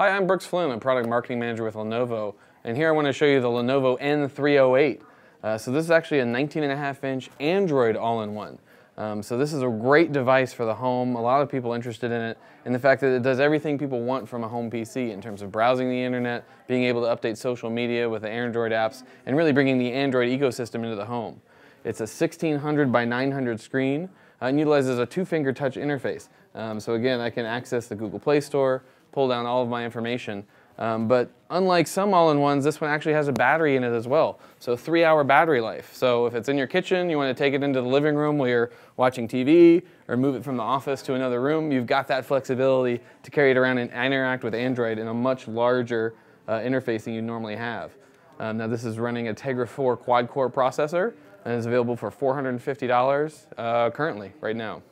Hi, I'm Brooks Flynn, a product marketing manager with Lenovo, and here I want to show you the Lenovo N308. Uh, so this is actually a 19 and a half inch Android all-in-one. Um, so this is a great device for the home. A lot of people interested in it, and the fact that it does everything people want from a home PC in terms of browsing the internet, being able to update social media with the Android apps, and really bringing the Android ecosystem into the home. It's a 1600 by 900 screen uh, and utilizes a two-finger touch interface. Um, so again, I can access the Google Play Store, pull down all of my information. Um, but unlike some all-in-ones, this one actually has a battery in it as well. So three hour battery life. So if it's in your kitchen, you want to take it into the living room while you're watching TV or move it from the office to another room, you've got that flexibility to carry it around and interact with Android in a much larger uh, interface than you normally have. Um, now this is running a Tegra 4 quad core processor and is available for $450 uh, currently, right now.